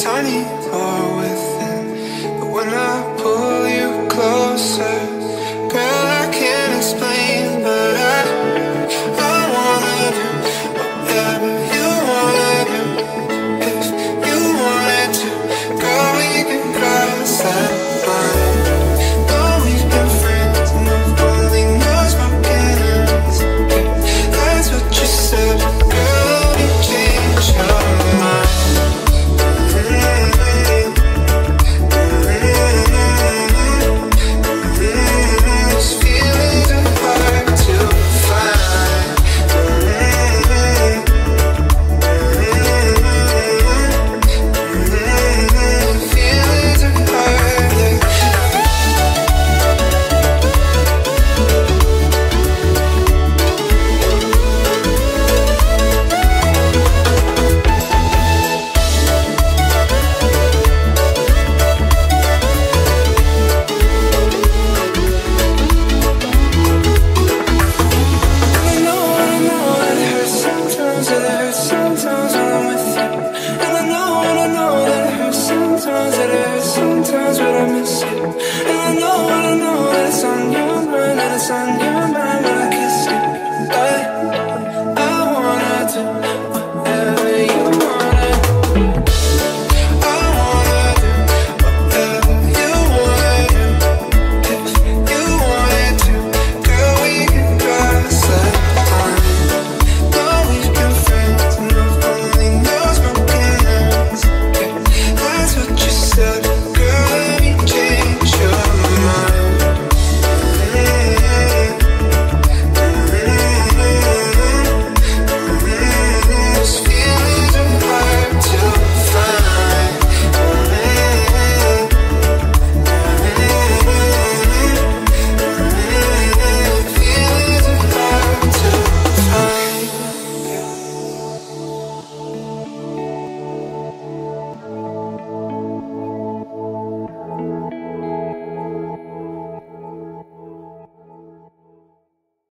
tiny. Heart But I miss. You, And I know, I know it's on your mind and it's on your